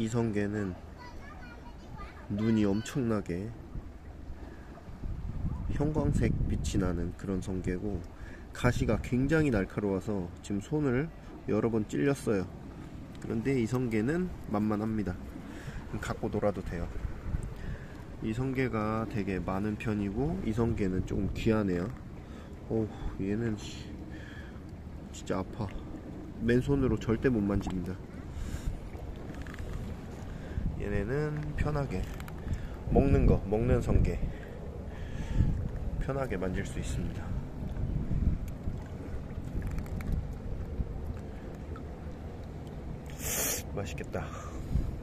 이 성게는 눈이 엄청나게 형광색 빛이 나는 그런 성게고 가시가 굉장히 날카로워서 지금 손을 여러 번 찔렸어요. 그런데 이 성게는 만만합니다. 갖고 놀아도 돼요. 이 성게가 되게 많은 편이고 이 성게는 조금 귀하네요. 오, 얘는 진짜 아파. 맨손으로 절대 못 만집니다. 얘네는 편하게 먹는 거, 먹는 성게 편하게 만질 수 있습니다. 맛있겠다.